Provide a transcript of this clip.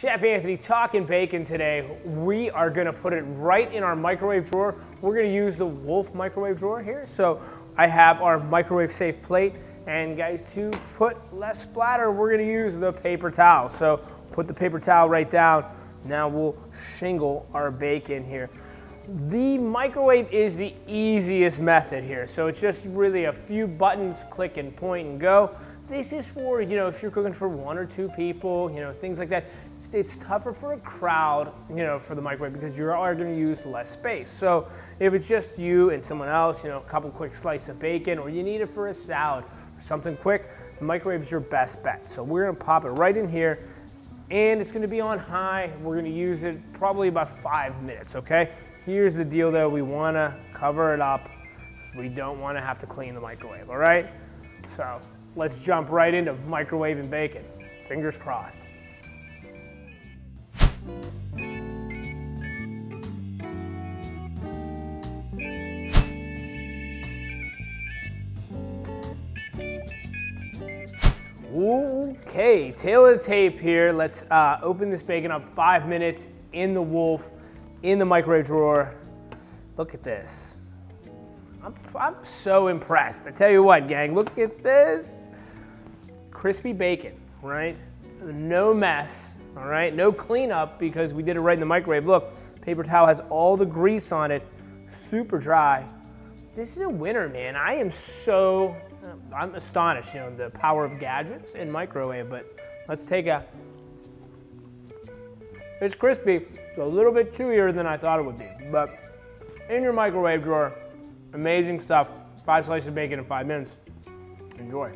Chef Anthony talking bacon today. We are gonna put it right in our microwave drawer. We're gonna use the Wolf microwave drawer here. So I have our microwave safe plate. And guys, to put less splatter, we're gonna use the paper towel. So put the paper towel right down. Now we'll shingle our bacon here. The microwave is the easiest method here. So it's just really a few buttons, click and point and go. This is for, you know, if you're cooking for one or two people, you know, things like that. It's tougher for a crowd, you know, for the microwave because you are going to use less space. So if it's just you and someone else, you know, a couple quick slices of bacon, or you need it for a salad or something quick, the microwave is your best bet. So we're going to pop it right in here and it's going to be on high. We're going to use it probably about five minutes, okay? Here's the deal though, we want to cover it up. We don't want to have to clean the microwave, all right? So let's jump right into microwaving bacon. Fingers crossed. Okay, tale of the tape here. Let's uh, open this bacon up five minutes in the Wolf, in the microwave drawer. Look at this. I'm, I'm so impressed. I tell you what, gang, look at this. Crispy bacon, right? No mess, all right? No cleanup because we did it right in the microwave. Look, paper towel has all the grease on it, super dry. This is a winner, man. I am so, uh, I'm astonished, you know, the power of gadgets in microwave, but let's take a, it's crispy. It's a little bit chewier than I thought it would be, but in your microwave drawer, amazing stuff. Five slices of bacon in five minutes. Enjoy.